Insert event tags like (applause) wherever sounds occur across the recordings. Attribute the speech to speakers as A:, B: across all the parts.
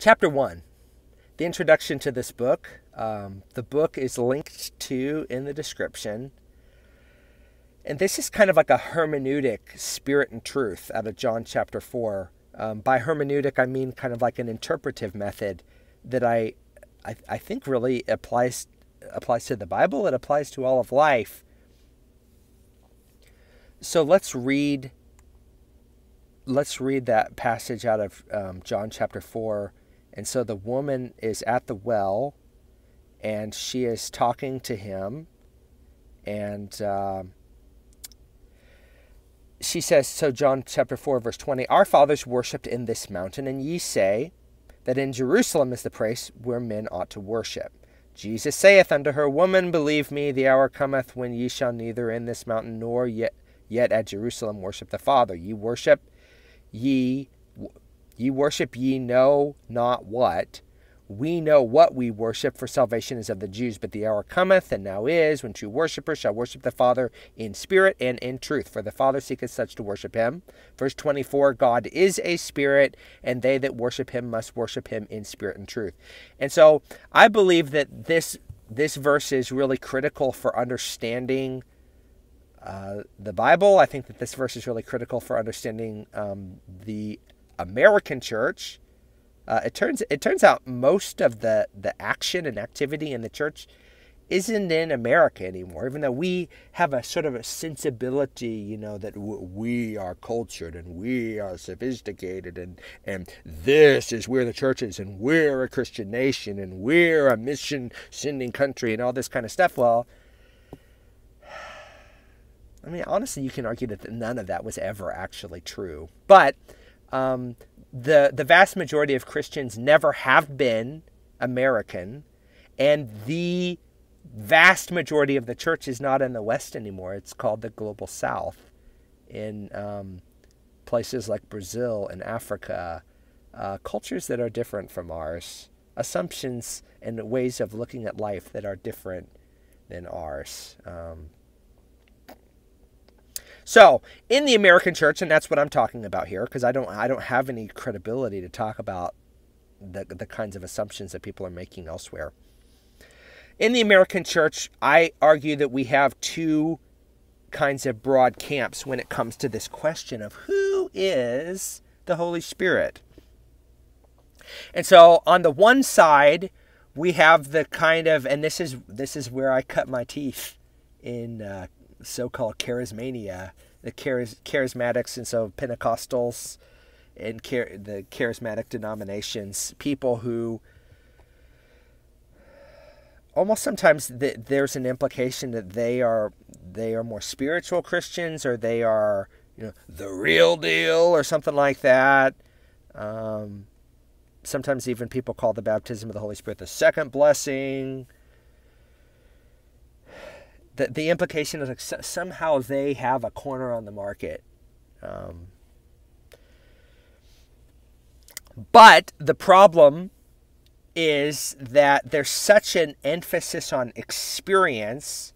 A: Chapter 1 The introduction to this book. Um, the book is linked to in the description. And this is kind of like a hermeneutic, spirit and truth, out of John chapter 4. Um, by hermeneutic, I mean kind of like an interpretive method that I, I, I think really applies applies to the Bible. It applies to all of life. So let's read. Let's read that passage out of um, John chapter four. And so the woman is at the well, and she is talking to him, and. Uh, she says, so John chapter 4, verse 20, Our fathers worshipped in this mountain, and ye say that in Jerusalem is the place where men ought to worship. Jesus saith unto her, Woman, believe me, the hour cometh when ye shall neither in this mountain nor yet, yet at Jerusalem worship the Father. Ye worship, ye, ye worship ye know not what, we know what we worship, for salvation is of the Jews. But the hour cometh, and now is, when true worshippers shall worship the Father in spirit and in truth. For the Father seeketh such to worship him. Verse 24 God is a spirit, and they that worship him must worship him in spirit and truth. And so I believe that this this verse is really critical for understanding uh, the Bible. I think that this verse is really critical for understanding um, the American church uh, it turns it turns out most of the the action and activity in the church isn't in America anymore. Even though we have a sort of a sensibility, you know, that we are cultured and we are sophisticated, and and this is where the church is, and we're a Christian nation, and we're a mission sending country, and all this kind of stuff. Well. (sighs) I mean, honestly, you can argue that none of that was ever actually true. But um, the the vast majority of Christians never have been American, and the vast majority of the church is not in the West anymore. It's called the global South, in um, places like Brazil and Africa, uh, cultures that are different from ours, assumptions and ways of looking at life that are different than ours. Um, so, in the American church, and that's what I'm talking about here, because I don't I don't have any credibility to talk about the the kinds of assumptions that people are making elsewhere. In the American church, I argue that we have two kinds of broad camps when it comes to this question of who is the Holy Spirit. And so on the one side, we have the kind of and this is this is where I cut my teeth in uh, so-called charismania, the charis- charismatics, and so Pentecostals and char- the charismatic denominations, people who almost sometimes th- there's an implication that they are they are more spiritual Christians or they are you know the real deal or something like that. Um, sometimes even people call the baptism of the Holy Spirit the second blessing the, the implication is like somehow they have a corner on the market. Um, but the problem is that there's such an emphasis on experience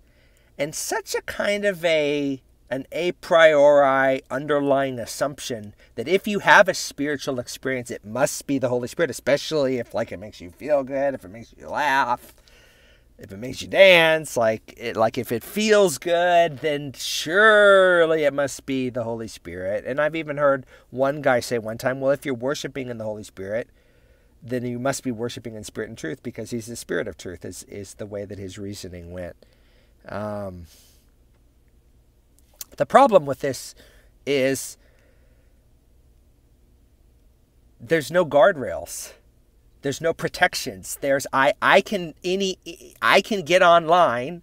A: and such a kind of a an a priori underlying assumption that if you have a spiritual experience it must be the holy spirit especially if like it makes you feel good if it makes you laugh if it makes you dance, like it, like if it feels good, then surely it must be the Holy Spirit. And I've even heard one guy say one time, well, if you're worshiping in the Holy Spirit, then you must be worshiping in spirit and truth because he's the spirit of truth is is the way that his reasoning went. Um, the problem with this is there's no guardrails there's no protections. There's I I can any I can get online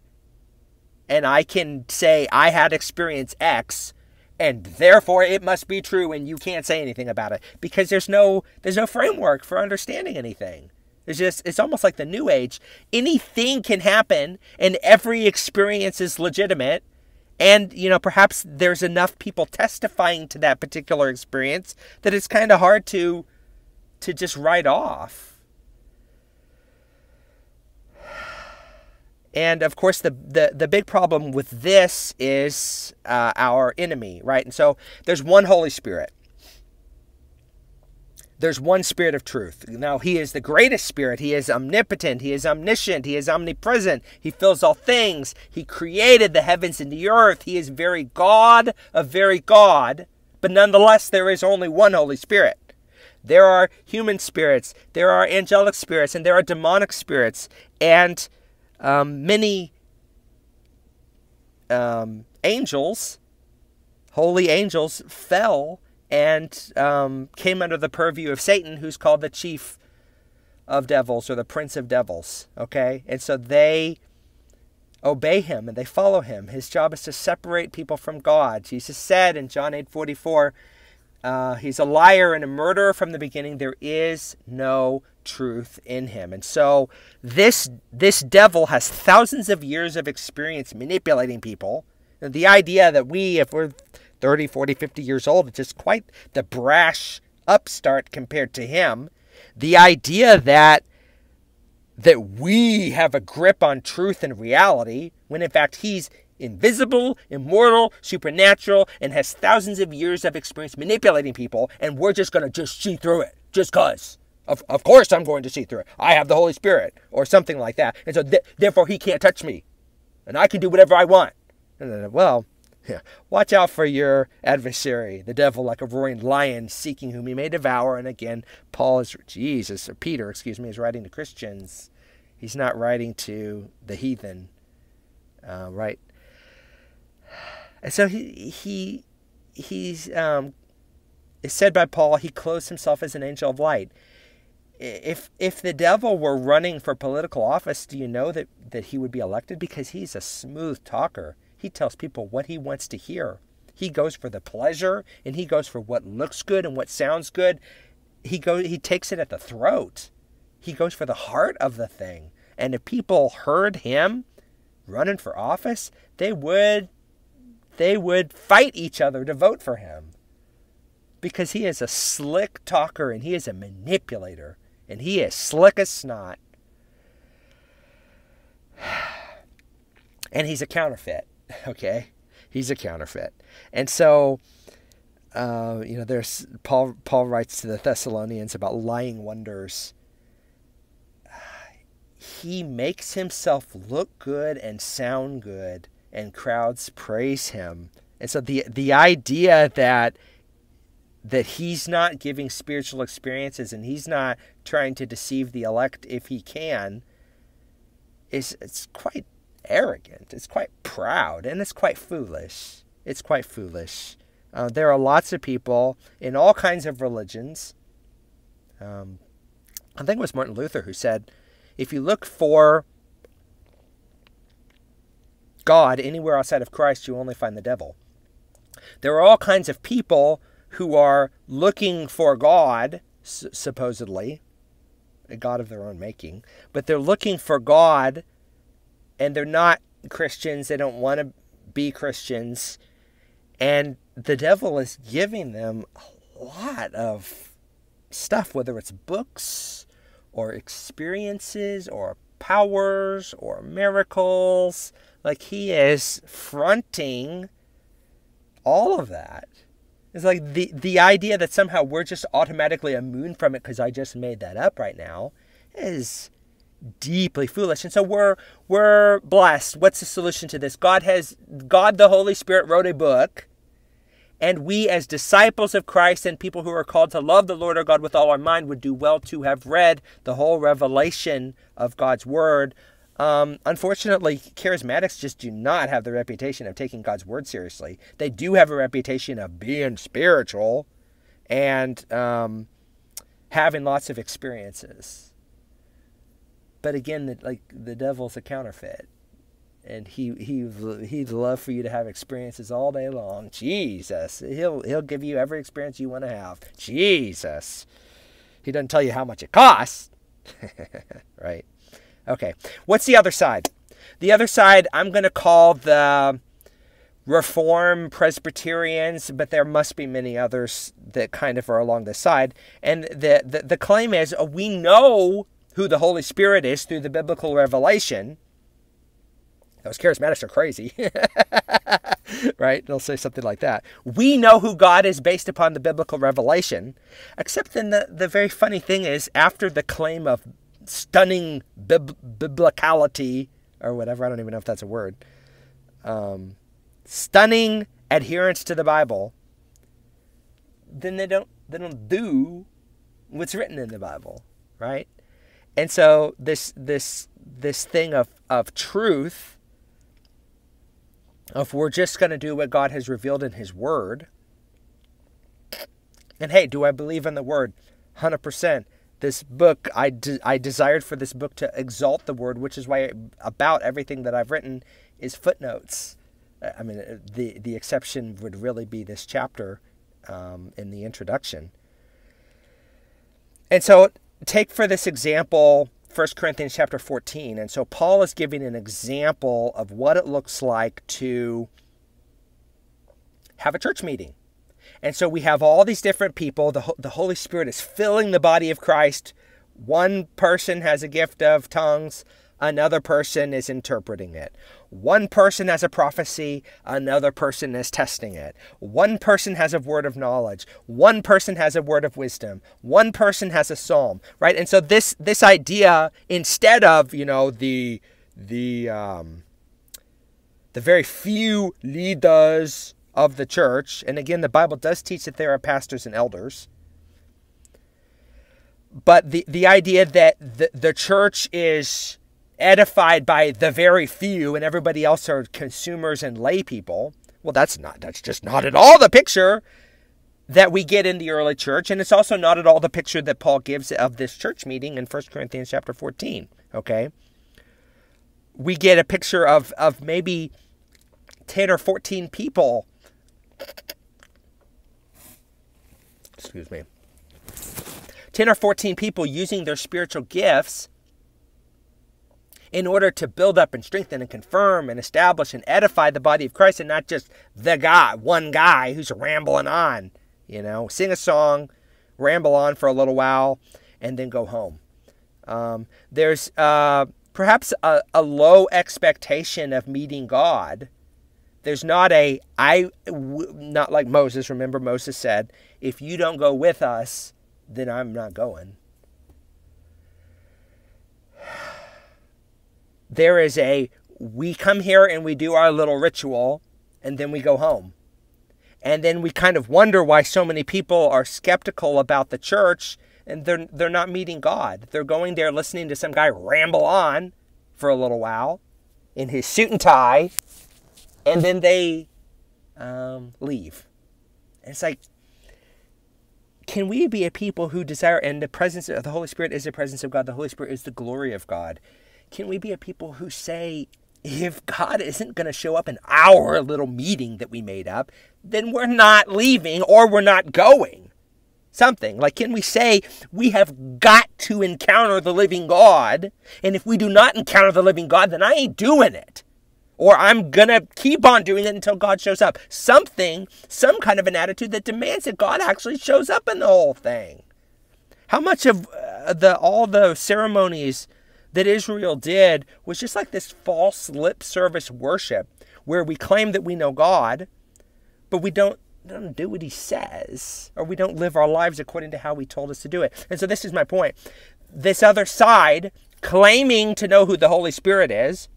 A: and I can say I had experience X and therefore it must be true and you can't say anything about it because there's no there's no framework for understanding anything. It's just it's almost like the new age. Anything can happen and every experience is legitimate. And, you know, perhaps there's enough people testifying to that particular experience that it's kind of hard to to just write off. And of course, the, the, the big problem with this is uh, our enemy, right? And so there's one Holy Spirit. there's one spirit of truth. Now, he is the greatest spirit. He is omnipotent. He is omniscient. He is omnipresent. He fills all things. He created the heavens and the earth. He is very God of very God. But nonetheless, there is only one Holy Spirit. There are human spirits, there are angelic spirits, and there are demonic spirits. And um, many um, angels, holy angels, fell and um, came under the purview of Satan, who's called the chief of devils or the prince of devils. Okay? And so they obey him and they follow him. His job is to separate people from God. Jesus said in John 8 44, uh, he's a liar and a murderer from the beginning. There is no truth in him. And so this this devil has thousands of years of experience manipulating people. The idea that we, if we're 30, 40, 50 years old. It's just quite the brash upstart compared to him. The idea that that we have a grip on truth and reality when in fact he's invisible, immortal, supernatural, and has thousands of years of experience manipulating people, and we're just going to just see through it, just cause. Of, of course I'm going to see through it. I have the Holy Spirit, or something like that. And so, th- therefore, he can't touch me. And I can do whatever I want. Then, well, yeah. (laughs) Watch out for your adversary, the devil, like a roaring lion, seeking whom he may devour. And again, Paul is, Jesus, or Peter, excuse me, is writing to Christians. He's not writing to the heathen, uh, right? And so he, he, he's, um, said by Paul, he clothes himself as an angel of light. If, if the devil were running for political office, do you know that, that he would be elected? Because he's a smooth talker he tells people what he wants to hear. He goes for the pleasure and he goes for what looks good and what sounds good. He goes he takes it at the throat. He goes for the heart of the thing. And if people heard him running for office, they would they would fight each other to vote for him. Because he is a slick talker and he is a manipulator and he is slick as snot. (sighs) And he's a counterfeit. (laughs) Okay, he's a counterfeit, and so uh, you know, there's Paul. Paul writes to the Thessalonians about lying wonders. (sighs) He makes himself look good and sound good, and crowds praise him. And so the the idea that that he's not giving spiritual experiences and he's not trying to deceive the elect if he can is it's quite arrogant. It's quite proud, and it's quite foolish. It's quite foolish. Uh, there are lots of people in all kinds of religions. Um, I think it was Martin Luther who said, if you look for God anywhere outside of Christ, you only find the devil. There are all kinds of people who are looking for God, supposedly, a God of their own making, but they're looking for God and they're not Christians. They don't want to be Christians. And the devil is giving them a lot of stuff, whether it's books or experiences or powers or miracles. Like he is fronting all of that. It's like the the idea that somehow we're just automatically immune from it because I just made that up right now is deeply foolish. And so we're we're blessed. What's the solution to this? God has God the Holy Spirit wrote a book. And we, as disciples of Christ and people who are called to love the Lord our God with all our mind, would do well to have read the whole revelation of God's Word. Um, unfortunately, charismatics just do not have the reputation of taking God's Word seriously. They do have a reputation of being spiritual and um, having lots of experiences. But again, the, like the devil's a counterfeit, and he he he'd love for you to have experiences all day long. Jesus, he'll he'll give you every experience you want to have. Jesus, he doesn't tell you how much it costs, (laughs) right? Okay, what's the other side? The other side, I'm going to call the Reform Presbyterians, but there must be many others that kind of are along this side. And the, the, the claim is oh, we know who the Holy Spirit is through the biblical revelation. Those charismatics are crazy. (laughs) right? They'll say something like that. We know who God is based upon the biblical revelation, except then the, the very funny thing is, after the claim of stunning bib- biblicality, or whatever, I don't even know if that's a word, um, stunning adherence to the Bible, then they don't they don't do what's written in the Bible, right? And so this this this thing of of truth if we're just going to do what God has revealed in his word and hey, do I believe in the word? 100%. This book, I, de- I desired for this book to exalt the word, which is why about everything that I've written is footnotes. I mean, uh, the, the exception would really be this chapter um, in the introduction. And so, take for this example 1 Corinthians chapter 14. And so Paul is giving an example of what it looks like to have a church meeting. And so we have all these different people. The, the Holy Spirit is filling the body of Christ. One person has a gift of tongues, another person is interpreting it. One person has a prophecy, another person is testing it. One person has a word of knowledge, one person has a word of wisdom, one person has a psalm, right? And so this this idea instead of, you know, the the um the very few leaders of the church, and again the Bible does teach that there are pastors and elders, but the the idea that the, the church is edified by the very few and everybody else are consumers and lay people. Well, that's not that's just not at all the picture that we get in the early church and it's also not at all the picture that Paul gives of this church meeting in 1 Corinthians chapter 14, okay? We get a picture of of maybe 10 or 14 people excuse me 10 or 14 people using their spiritual gifts in order to build up and strengthen and confirm and establish and edify the body of Christ and not just the guy, one guy who's rambling on. You know, sing a song, ramble on for a little while, and then go home. Um, there's uh, perhaps a, a low expectation of meeting God. There's not a I not like Moses. Remember Moses said, "If you don't go with us, then I'm not going." There is a we come here and we do our little ritual and then we go home. And then we kind of wonder why so many people are skeptical about the church and they're they're not meeting God. They're going there listening to some guy ramble on for a little while in his suit and tie, and then they um, leave. And it's like, can we be a people who desire and the presence of the Holy Spirit is the presence of God? The Holy Spirit is the glory of God. Can we be a people who say, if God isn't going to show up in our little meeting that we made up, then we're not leaving or we're not going? Something. Like, can we say we have got to encounter the living God? And if we do not encounter the living God, then I ain't doing it. Or I'm going to keep on doing it until God shows up. Something, some kind of an attitude that demands that God actually shows up in the whole thing. How much of uh, the all the ceremonies that Israel did was just like this false lip service worship where we claim that we know God, but we don't, don't do what he says, or we don't live our lives according to how he told us to do it. And so this is my point. This other side, claiming to know who the Holy Spirit is,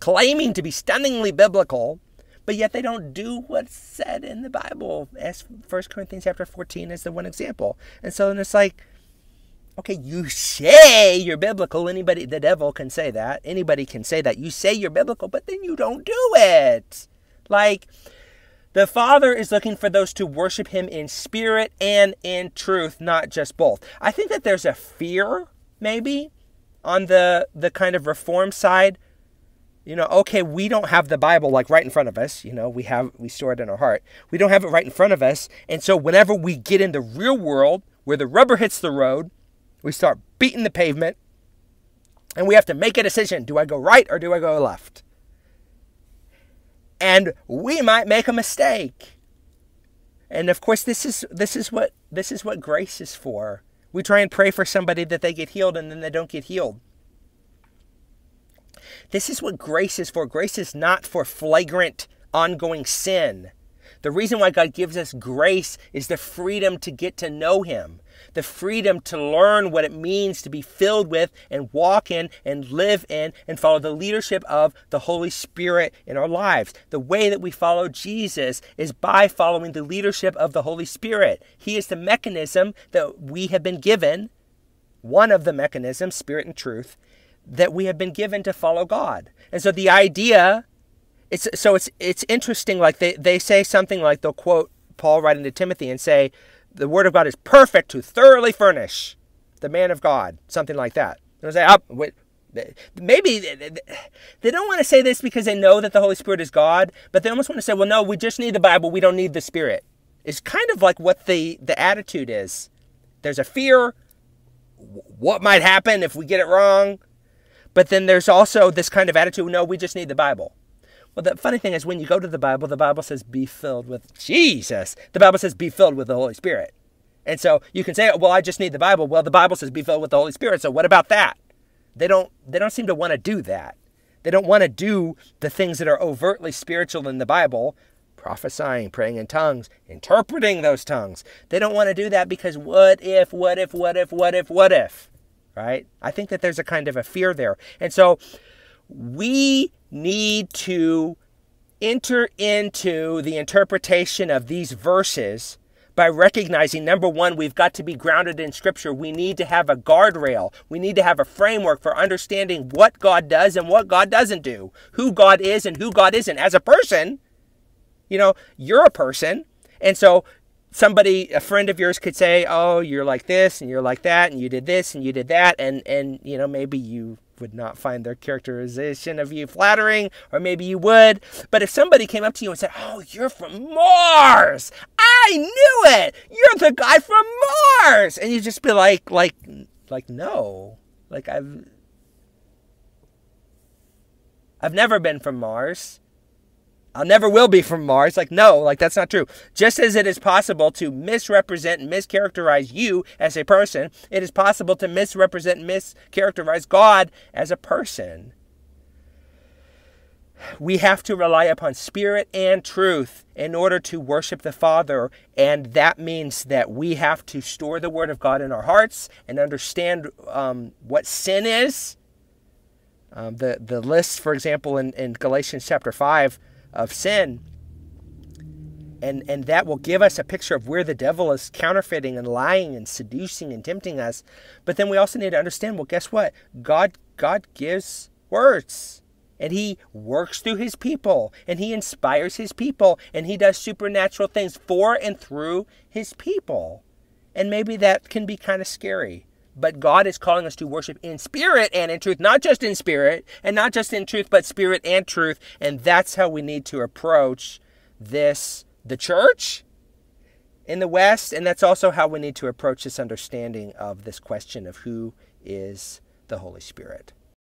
A: claiming to be stunningly biblical, but yet they don't do what's said in the Bible, as 1 Corinthians chapter 14 is the one example. And so then it's like, Okay, you say you're biblical. Anybody, the devil can say that. Anybody can say that. You say you're biblical, but then you don't do it. Like, the Father is looking for those to worship Him in spirit and in truth, not just both. I think that there's a fear, maybe, on the the kind of reform side. You know, okay, we don't have the Bible like right in front of us. You know, we have we store it in our heart. We don't have it right in front of us, and so whenever we get in the real world where the rubber hits the road, we start beating the pavement and we have to make a decision. Do I go right or do I go left? And we might make a mistake. And of course this is this is what this is what grace is for. We try and pray for somebody that they get healed and then they don't get healed. This is what grace is for. Grace is not for flagrant ongoing sin. The reason why God gives us grace is the freedom to get to know Him, the freedom to learn what it means to be filled with and walk in and live in and follow the leadership of the Holy Spirit in our lives. The way that we follow Jesus is by following the leadership of the Holy Spirit. He is the mechanism that we have been given, one of the mechanisms, Spirit and truth, that we have been given to follow God. And so the idea it's so it's it's interesting like they, they say something like they'll quote Paul writing to Timothy and say the word of God is perfect to thoroughly furnish the man of God, something like that. I say, oh, wait, maybe they don't want to say this because they know that the Holy Spirit is God, but they almost want to say, well, no, we just need the Bible, we don't need the Spirit. It's kind of like what the the attitude is. There's a fear, what might happen if we get it wrong, but then there's also this kind of attitude, no, we just need the Bible. Well, the funny thing is, when you go to the Bible, the Bible says, be filled with Jesus. The Bible says, be filled with the Holy Spirit. And so you can say, well, I just need the Bible. Well, the Bible says, be filled with the Holy Spirit. So what about that? They don't, they don't seem to want to do that. They don't want to do the things that are overtly spiritual in the Bible prophesying, praying in tongues, interpreting those tongues. They don't want to do that because what if, what if, what if, what if, what if, right? I think that there's a kind of a fear there. And so we need to enter into the interpretation of these verses by recognizing number one, we've got to be grounded in Scripture. We need to have a guardrail. We need to have a framework for understanding what God does and what God doesn't do, who God is and who God isn't. As a person, you know, you're a person. And so somebody a friend of yours could say oh you're like this and you're like that and you did this and you did that and and you know maybe you would not find their characterization of you flattering, or maybe you would. But if somebody came up to you and said, Oh, you're from Mars! I knew it! You're the guy from Mars! And you just be like, like, like, no. Like I've I've never been from Mars. I never will be from Mars. Like, no, like that's not true. Just as it is possible to misrepresent and mischaracterize you as a person, it is possible to misrepresent and mischaracterize God as a person. We have to rely upon spirit and truth in order to worship the Father, and that means that we have to store the Word of God in our hearts and understand um, what sin is. Um, the the list, for example, in, in Galatians chapter five, of sin. And, and that will give us a picture of where the devil is counterfeiting and lying and seducing and tempting us. But then we also need to understand well, guess what? God, God gives words and he works through his people and he inspires his people and he does supernatural things for and through his people. And maybe that can be kind of scary. But God is calling us to worship in spirit and in truth, not just in spirit and not just in truth, but spirit and truth. And that's how we need to approach this, the church in the West. And that's also how we need to approach this understanding of this question of who is the Holy Spirit.